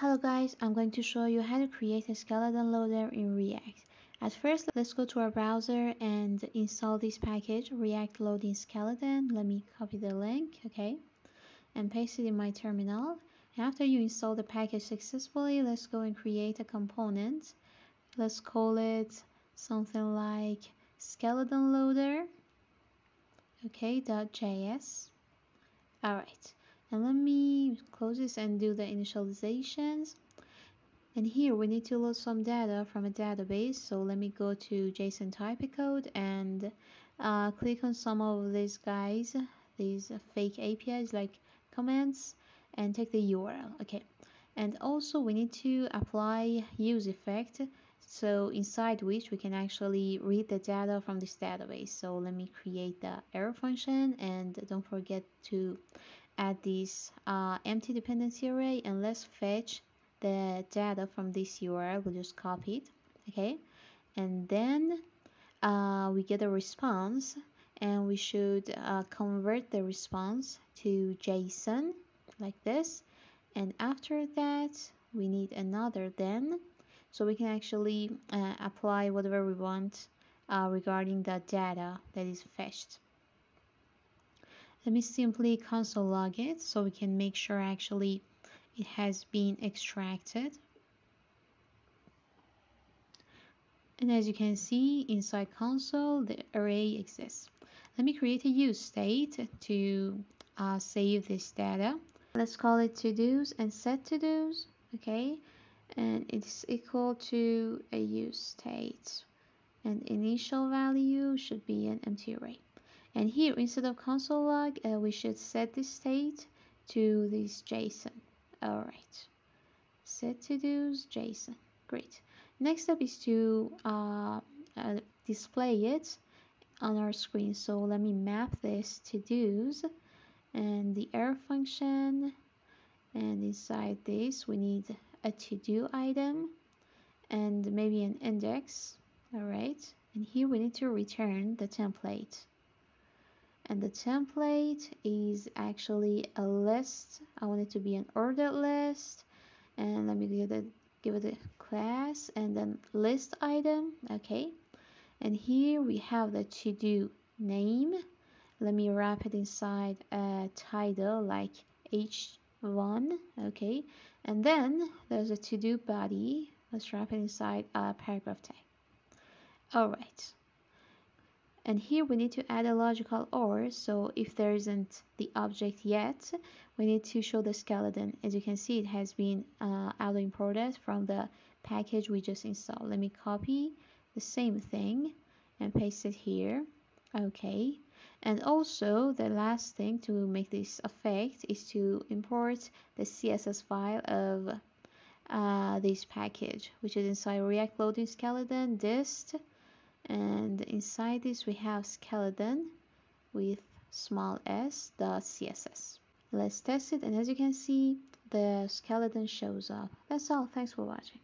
Hello guys, I'm going to show you how to create a skeleton loader in React. At first, let's go to our browser and install this package, React Loading Skeleton. Let me copy the link, okay, and paste it in my terminal. After you install the package successfully, let's go and create a component. Let's call it something like skeleton loader, okay, .js. Alright, and let me close this and do the initializations. And here we need to load some data from a database. So let me go to json type code and uh, click on some of these guys these fake apis like comments and take the url okay. And also we need to apply use effect. So inside which we can actually read the data from this database. So let me create the arrow function and don't forget to add this uh, empty dependency array and let's fetch the data from this URL. We'll just copy it, okay? And then uh, we get a response and we should uh, convert the response to JSON like this. And after that, we need another then so we can actually uh, apply whatever we want uh, regarding the data that is fetched. Let me simply console log it so we can make sure actually it has been extracted. And as you can see inside console, the array exists. Let me create a use state to uh, save this data. Let's call it to-dos and set to-dos, okay? And it's equal to a use state. And initial value should be an empty array and here instead of console log uh, we should set the state to this JSON. Alright. Set to do's JSON. Great. Next step is to uh, uh, display it on our screen. So let me map this to do's and the arrow function. And inside this we need a to do item. And maybe an index. All right and here we need to return the template and the template is actually a list. I want it to be an ordered list. And let me give it give it a class and then list item okay? And here we have the to do name. Let me wrap it inside a title like h1 okay? And then there's a to do body. Let's wrap it inside a paragraph tag. All right and here we need to add a logical or so if there isn't the object yet we need to show the skeleton. As you can see it has been uh, auto imported from the package we just installed. Let me copy the same thing and paste it here. Okay. And also the last thing to make this effect is to import the css file of uh, this package which is inside react loading skeleton dist and inside this we have skeleton with small s dot css let's test it and as you can see the skeleton shows up. That's all. Thanks for watching